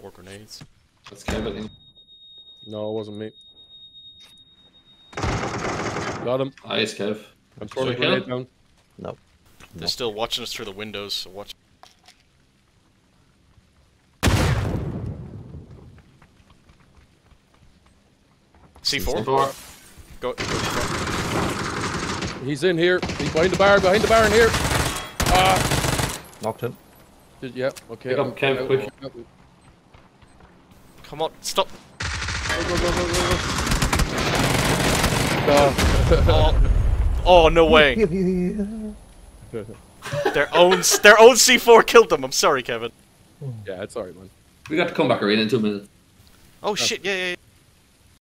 More grenades. That's Kevin. No, it wasn't me. Got him. Nice, Kev. I'm throwing a grenade kill down. No. They're still watching us through the windows, so watch. C4? Four. Go. He's in here. He's behind the bar. Behind the bar in here. Ah. Knocked him. Did- Yeah. Okay. Pick up I'm- Kev, I'm- quick. Go, go, Come on, stop. go, go, go, go. go. Oh, oh no way. Their own their own C4 killed them. I'm sorry, Kevin. yeah, it's alright, man. We got to come back arena in two minutes. Oh shit, yeah, yeah, yeah.